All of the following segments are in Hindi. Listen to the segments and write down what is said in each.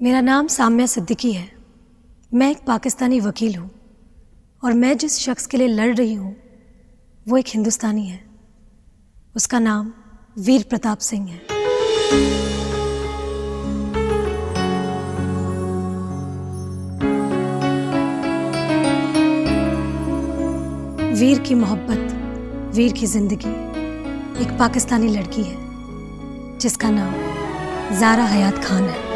मेरा नाम साम्या सिद्दीकी है। मैं एक पाकिस्तानी वकील हूँ और मैं जिस शख्स के लिए लड़ रही हूँ, वो एक हिंदुस्तानी है। उसका नाम वीर प्रताप सिंह है। वीर की मोहब्बत, वीर की ज़िंदगी एक पाकिस्तानी लड़की है, जिसका नाम जारा हयात खान है।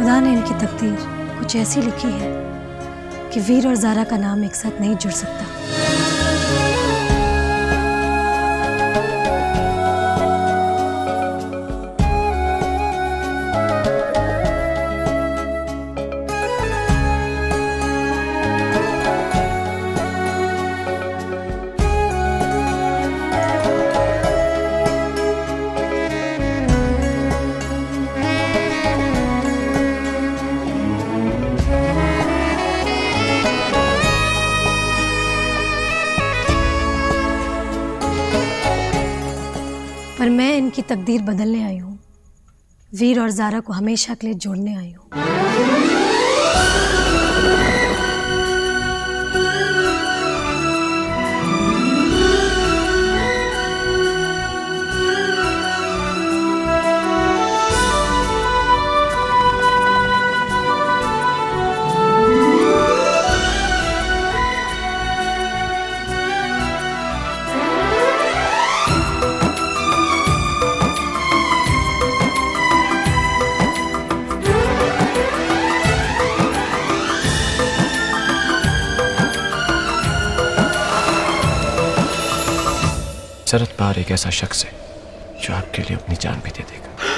खुदा ने इनकी तकदीर कुछ ऐसी लिखी है कि वीर और जारा का नाम एक साथ नहीं जुड़ सकता। पर मैं इनकी तकदीर बदलने आई हूँ। वीर और जारा को हमेशा के लिए जोड़ने आई हूँ। शरद पार एक ऐसा शख्स है जो आपके लिए अपनी जान भी दे देगा।